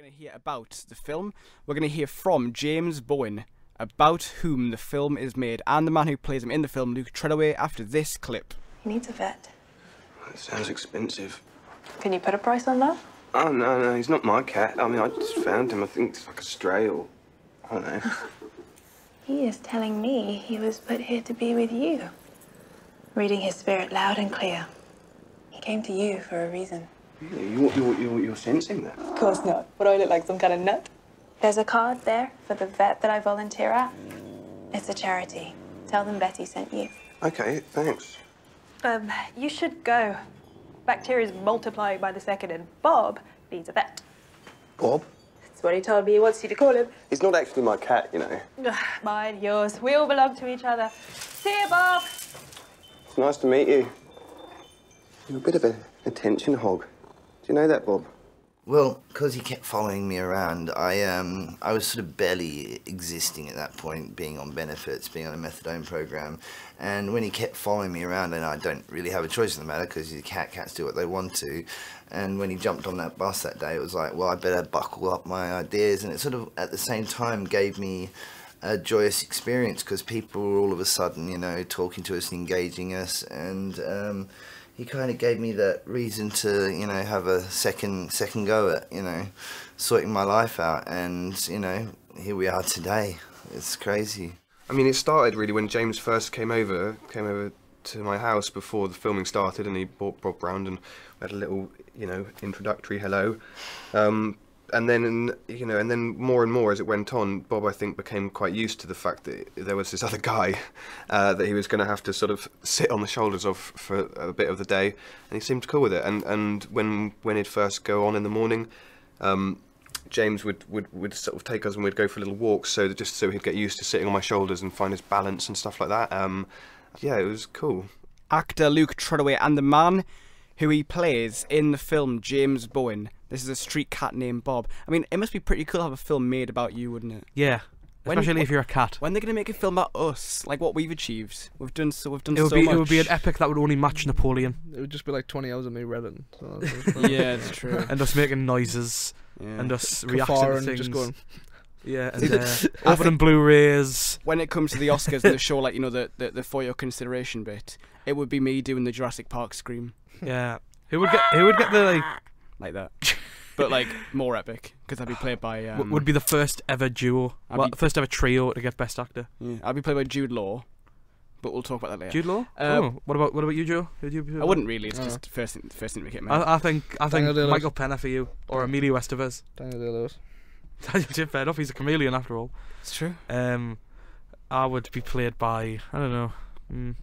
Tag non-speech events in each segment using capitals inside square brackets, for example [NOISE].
going to hear about the film. We're going to hear from James Bowen, about whom the film is made, and the man who plays him in the film, Luke Treadaway, after this clip. He needs a vet. It sounds expensive. Can you put a price on that? Oh, no, no, he's not my cat. I mean, I just found him. I think it's like a stray or. I don't know. [LAUGHS] He is telling me he was put here to be with you. Reading his spirit loud and clear. He came to you for a reason. Really? You're, you're, you're, you're sensing that? Of course not. What do I look like, some kind of nut? There's a card there for the vet that I volunteer at. It's a charity. Tell them Betty sent you. Okay, thanks. Um, you should go. Bacteria is multiplying by the second, and Bob needs a vet. Bob? That's what he told me he wants you to call him. He's not actually my cat, you know. Mine, yours. We all belong to each other. See you, Bob. It's nice to meet you. You're a bit of an attention hog. You know that, Bob? Well, because he kept following me around, I um I was sort of barely existing at that point, being on benefits, being on a methadone program, and when he kept following me around, and I don't really have a choice in the matter because a cat, cats do what they want to, and when he jumped on that bus that day, it was like, well, I better buckle up my ideas, and it sort of at the same time gave me a joyous experience because people were all of a sudden, you know, talking to us, engaging us, and um, he kind of gave me that reason to, you know, have a second second go at, you know, sorting my life out, and you know, here we are today. It's crazy. I mean, it started really when James first came over, came over to my house before the filming started, and he brought Bob round, and had a little, you know, introductory hello. Um, and then, you know, and then more and more as it went on, Bob, I think, became quite used to the fact that there was this [LAUGHS] other guy uh, that he was going to have to sort of sit on the shoulders of for a bit of the day, and he seemed cool with it. And and when when he'd first go on in the morning. Um, James would, would, would sort of take us and we'd go for little walks, so that just so he'd get used to sitting on my shoulders and find his balance and stuff like that. Um, yeah, it was cool. Actor Luke Treadaway and the man who he plays in the film, James Bowen. This is a street cat named Bob. I mean, it must be pretty cool to have a film made about you, wouldn't it? Yeah. When- Especially if you're a cat. When they're gonna make a film about us, like what we've achieved, we've done so. We've done It would so be much. it would be an epic that would only match Napoleon It would just be like 20 hours of me reading. So [LAUGHS] yeah, it's true. [LAUGHS] and us making noises Yeah. and us reacting to things. just going. [LAUGHS] Yeah, and uh, opening Blu-rays. when it comes to the Oscars and the show, like you know the, the the for your consideration bit, it would be me doing the Jurassic Park scream Yeah. Who would get who would get the like like that, [LAUGHS] but like more epic because I'd be played by um, w- would be the first ever duo, I'd well, be- first ever trio to get best actor. yeah, I'd be played by Jude Law, but we'll talk about that later. Jude Law. Um, oh, what about what about you, Joe? Who'd you? I wouldn't really. It's Oh. just first thing, first thing to get me. I, I think I think Daniel Day-Lewis. Michael Penner for you or Emilio Estevez. [LAUGHS] Daniel Day-Lewis. Fair enough. He's a chameleon after all. it's true. Um, I would be played by I don't know. Mm,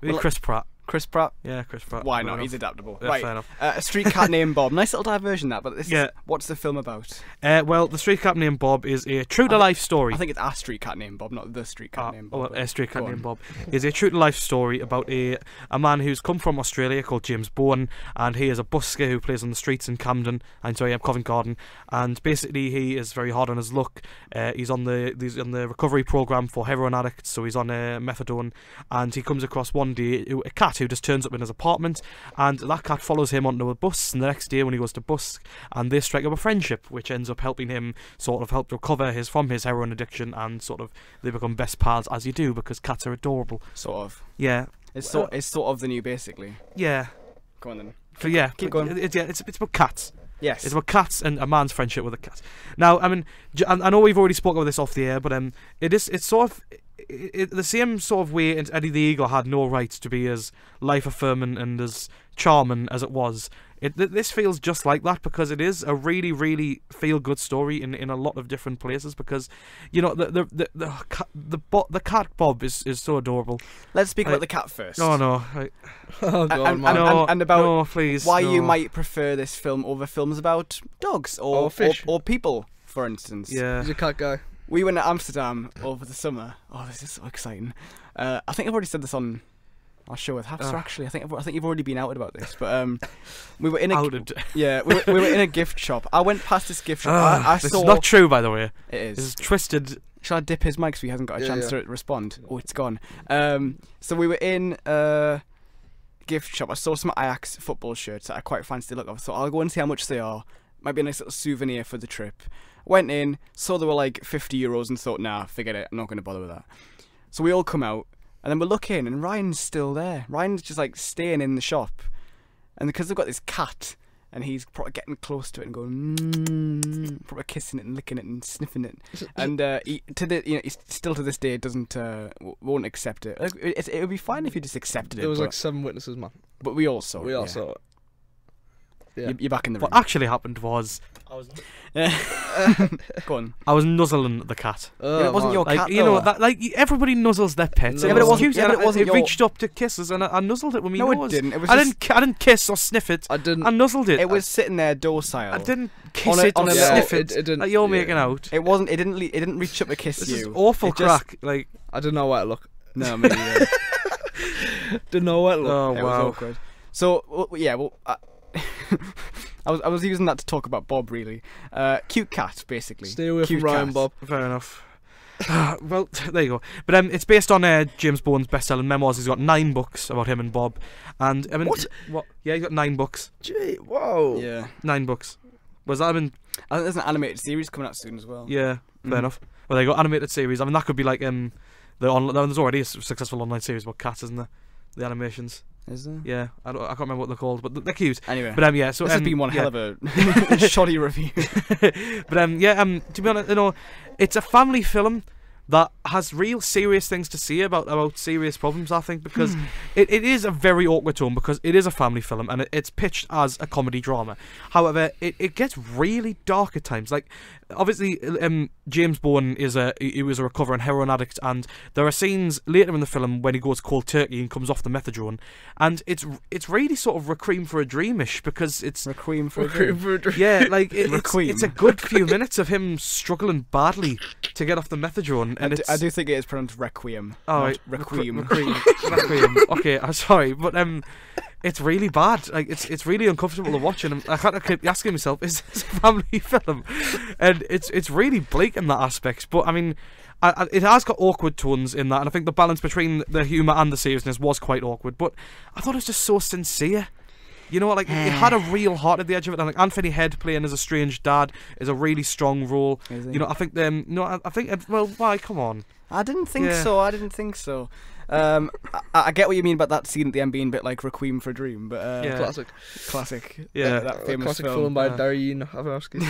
maybe Well, Chris Pratt. Chris Pratt. Yeah, Chris Pratt. Why not? enough. He's adaptable. Yeah, right. fair enough. Uh, a street cat named Bob. Nice little diversion that, but this Yeah. is, what's the film about? Uh, well, the street cat named Bob is a true to life story. I think it's a street cat named Bob, not the street cat Uh, named well, Bob. but a street cat named. Bob is a true to life story about a a man who's come from Australia called James Bowen, and he is a busker who plays on the streets in Camden. I'm sorry, I'm Covent Garden, and basically he is very hard on his luck. Uh, he's on the he's on the recovery program for heroin addicts, so he's on uh, methadone, and he comes across one day a cat who just turns up in his apartment, and that cat follows him onto a bus. And the next day when he goes to busk, and they strike up a friendship, which ends up helping him sort of help recover his from his heroin addiction, and sort of they become best pals as you do because cats are adorable. Sort of. Yeah, It's sort. It's sort of the new, basically. yeah. Go on then. For yeah, Keep going. It, yeah, it's it's about cats. Yes. It's about cats and a man's friendship with a cat. Now, I mean, I know we've already spoken about this off the air, but um, it is it's sort of it, it, the same sort of way and Eddie the Eagle had no right to be as life affirming and as charming as it was. It this feels just like that because it is a really really feel good story in, in a lot of different places because you know the the the the, ca- the, bo- the cat Bob is, is so adorable. Let's speak I- about the cat first. No, no, I, [LAUGHS] Oh, And- God, and- man. no, and about no, please, Why you might prefer this film over films about dogs or Or fish. or, or people, for instance. yeah. He's a cat guy. We went to Amsterdam over the summer. Oh, this is so exciting. Uh, I think I've already said this on our show with Hafster. Oh. Actually, I think I've, I think you've already been outed about this. But um, we were in a Outed. [LAUGHS] yeah, we were, we were in a gift shop. I went past this gift shop. Ah, I, I this saw is not true, by the way. it is. This is twisted. Shall I dip his mic so he hasn't got a Yeah, chance yeah. to respond? Oh, it's gone. Um, so we were in a gift shop. I saw some Ajax football shirts that I quite fancy the look of. So I'll go and see how much they are. Might be a nice little souvenir for the trip. Went in, saw there were like 50 euros, and thought, nah, forget it. I'm not going to bother with that. So we all come out, and then we look in, and Ryan's still there. Ryan's just like staying in the shop, and because they've got this cat, and he's probably getting close to it and going, mm, probably kissing it and licking it and sniffing it, and uh, he, to the you know, he's still to this day doesn't uh, won't accept It, it would be fine if you just accepted it, There was but, like seven witnesses, man. but we all saw we it. We all yeah. saw it. Yeah. You- You're back in the room. What actually happened was I was [LAUGHS] eh. [LAUGHS] Go on. I was nuzzling the cat. Oh, it wasn't man. your Like cat. you know, though. that like everybody nuzzles their pets. Yeah, but it was wasn't- cute, yeah, and but it I- wasn't it your- reached up to kiss us, and I, I nuzzled it with me No, nose. it didn't. It was I just, didn't. ki- I didn't kiss or sniff it. I didn't. I nuzzled it. It was sitting there docile. I, I didn't kiss On a- it on or a yeah, sniff it, it. it didn't. like you're yeah. making out. It wasn't. It didn't. Le- it didn't reach up to kiss This you. is awful It just- crack. Like I didn't know where to look. [LAUGHS] No, me neither. Didn't know where to look. oh it was wow. awkward. So well, yeah, well, I, [LAUGHS] I was I was using that to talk about Bob really. Uh, cute cat, basically. Stay away Cute from Ryan, cat. Bob. Fair enough. well, there you go. But um, it's based on uh, James Bowen's best-selling memoirs. He's got nine books about him and Bob, and I mean, What? What? Yeah, he's got nine books. Gee, whoa. Yeah, Nine books. Was that? I mean, I think there's an animated series coming out soon as well. yeah, fair Mhm. enough. Well, they got animated series. I mean, that could be like um, the on. There's already a successful online series about cats, isn't there? The animations. Is there? Yeah, I, don't, I can't remember what they're called, but they're cute. Anyway, But um, yeah. So this has um, been one yeah. hell of a [LAUGHS] [LAUGHS] shoddy review. [LAUGHS] but um, yeah, um, to be honest, you know, it's a family film that has real serious things to say about about serious problems. I think because Hmm. it, it is a very awkward tone because it is a family film and it, it's pitched as a comedy drama. However, it, it gets really dark at times. Like obviously, um, James Bowen is a he he was a recovering heroin addict, and there are scenes later in the film when he goes cold turkey and comes off the methadone, and it's it's really sort of requiem for a dreamish because it's Requiem for a Dream. for a drink. yeah, like it, it's, it's a good few [LAUGHS] minutes of him struggling badly to get off the methadone, I and do, I do think it is pronounced Requiem. oh, right, Requiem. Requiem, [LAUGHS] Requiem. Okay, I'm sorry, but um, it's really bad. Like it's it's really uncomfortable to watch, and I can't keep asking myself, is this a family [LAUGHS] film? And it's it's really bleak in that aspect. But I mean. I, I, it has got awkward tones in that, and I think the balance between the humour and the seriousness was quite awkward. But I thought it was just so sincere. You know, what? like it had a [SIGHS] real heart at the edge of it. And like Anthony Head playing as a strange dad is a really strong role. You know, I think um, no, I, I think well, why? Come on. I didn't think Yeah. so. I didn't think so. Um, I, I get what you mean about that scene at the end being a bit like Requiem for a Dream, but uh, Yeah. Classic. classic. Yeah. uh, that A famous classic film. film, by uh, Darren Aronofsky.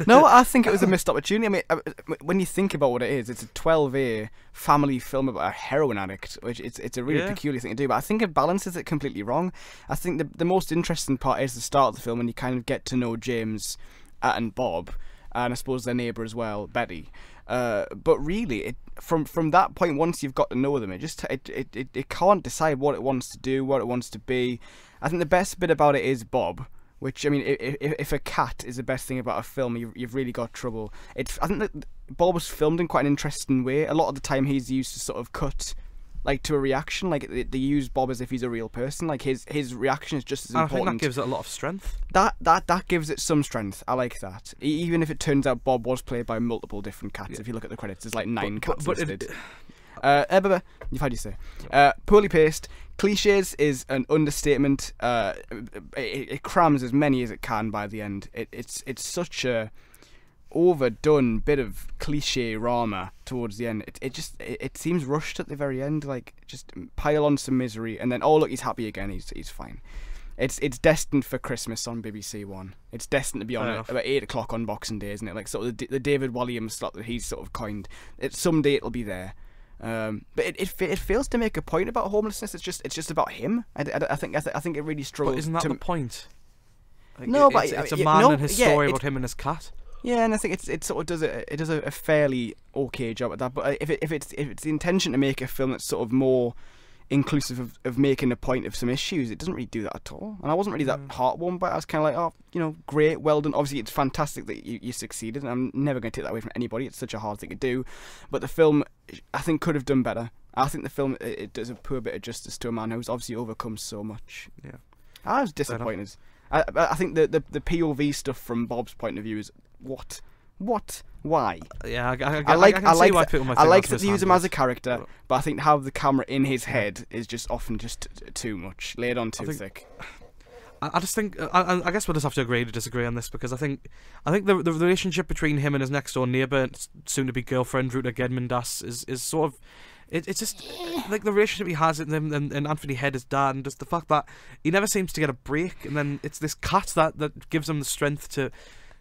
[LAUGHS] no, I think it was a missed opportunity. I mean, uh, when you think about what it is, it's a 12A family film about a heroin addict, which it's it's a really Yeah. peculiar thing to do. But I think it balances it completely wrong. I think the the most interesting part is the start of the film when you kind of get to know James uh, and Bob, and I suppose their neighbour as well, Betty. Uh, but really, it, from from that point, once you've got to know them, it just it, it, it, it can't decide what it wants to do, what it wants to be. I think the best bit about it is Bob, which I mean, if, if, a cat is the best thing about a film, you've, you've really got trouble. It's I think that Bob was filmed in quite an interesting way. A lot of the time, he's used to sort of cut. Like to a reaction, like they, they use Bob as if he's a real person. Like his his reaction is just as And I think important that gives it a lot of strength. that that that gives it some strength. I like that. E- even if it turns out Bob was played by multiple different cats. Yeah. If you look at the credits, there's like nine but, cats but it- listed. uh, eh, but- but, you've had you say. Uh, poorly paced. Cliches is an understatement. Uh, it, it crams as many as it can by the end. It, it's it's such a overdone bit of cliche rama towards the end. It, it just it, it seems rushed at the very end. Like just pile on some misery and then oh look he's happy again. He's he's fine. It's it's destined for Christmas on BBC One. It's destined to be on at about eight o'clock on Boxing Day, isn't it? Like sort of the, the David Walliams slot that he's sort of coined. It someday it'll be there. Um, but it, it it fails to make a point about homelessness. It's just it's just about him. I, I, I think I, th- I think it really struggles. But isn't that to, the point? Like, No, it- but it's, it's a man no, and his yeah, story about him and his cat. Yeah, and I think it's it sort of does a it does a, a fairly okay job at that. But uh, if it, if it's if it's the intention to make a film that's sort of more inclusive of, of making a point of some issues, it doesn't really do that at all. And I wasn't really that Mm. heartwarmed by it. I was kind of like, oh, you know, great, well done. Obviously, it's fantastic that you, you succeeded, and I'm never going to take that away from anybody. It's such a hard thing to do. But the film, I think, could have done better. I think the film it, it does a poor bit of justice to a man who's obviously overcome so much. Yeah. I was disappointed. I, I I think the, the the POV stuff from Bob's point of view is what, what, why? Yeah, I, I, I, I like I, I like why that- people might I like that's that they use him as a character, But- but I think to have the camera in his head is just often just too much, laid on too think- thick. [SIGHS] I, I just think uh, I, I- I guess we'll just have to agree to disagree on this because I think I think the the relationship between him and his next door neighbour, soon to be girlfriend Ruta Gedmintas, is is sort of. It, it's just like the relationship he has with him and, and Anthony Head, his dad, and just the fact that he never seems to get a break, and then it's this cat that, that gives him the strength to.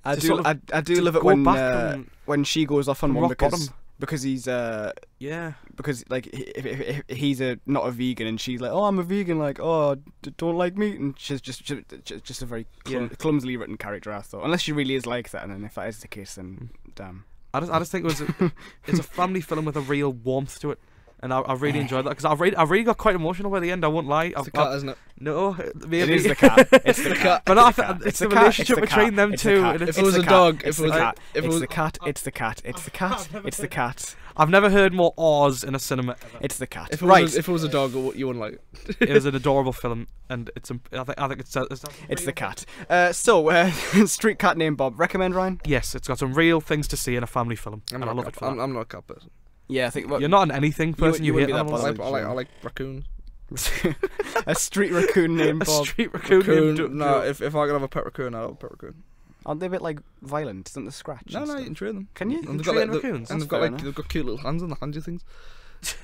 I do. sort of- I, I do love it when uh, and- when she goes off on one because bottom. because he's uh Yeah, because like if, if, if he's a not a vegan and she's like oh I'm a vegan like oh d- don't like meat and she's just just, just a very clum- Yeah. clumsily written character I thought unless she really is like that and then if that is the case then Hmm. damn I just I just think it was a, [LAUGHS] it's a family film with a real warmth to it. And I, I really enjoyed that because I really, I really got quite emotional by the end. I won't lie. It's I've, the cat, I- isn't it? no, maybe. it is the cat it's the [LAUGHS] cat But it's I the cat. it's the the cat, relationship the between cat, them it's two, cat, and if it was a dog, it's if the it was a- cat, if it it's was- the cat it's the cat it's the cat it's the cat I've never heard more awes in a cinema. it's the cat If it right. was if it was a dog, what you wouldn't like? [LAUGHS] it was an adorable film, and it's a- I think I think it's it's, it's the cat uh, so uh, [LAUGHS] street cat named Bob. Recommend Ryan? Yes, it's got some real things to see in a family film, I'm and I love a it for I'm, that. I'm not a cat person. Yeah I think well, You're not an anything person. you You, wouldn't hate be that I animals. like, I like, I like raccoons. [LAUGHS] a street raccoon named A street raccoon. Raccoon. named no, Du- if, if I could have a pet raccoon, I'd have a pet raccoon. Aren't they a bit like violent? Isn't the scratch? No, and no, stuff? you can train them. Can you? And can they've got like, raccoons? and they've got like enough. they've got cute little hands on the handsy things.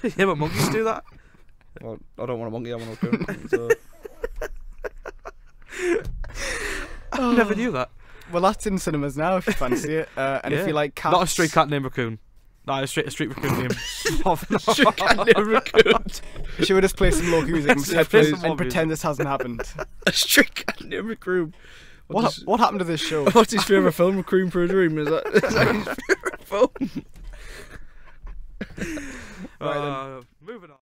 [LAUGHS] yeah, but monkeys do that. Well, I don't want a monkey. I want a raccoon. [LAUGHS] so I never knew that. Well, that's in cinemas now if you fancy it. Uh, and if you like cats, Not a street cat named raccoon. No, a street a street raccoon named. [LAUGHS] [LAUGHS] Street cat named raccoon. Should we just play some local music and, Yeah, play some and more pretend this hasn't happened? [LAUGHS] a street cat named raccoon. What What's, what happened to this show? what's his favorite film? Raccoon for a Dream. Is that, is that his favorite film? Uh, moving on.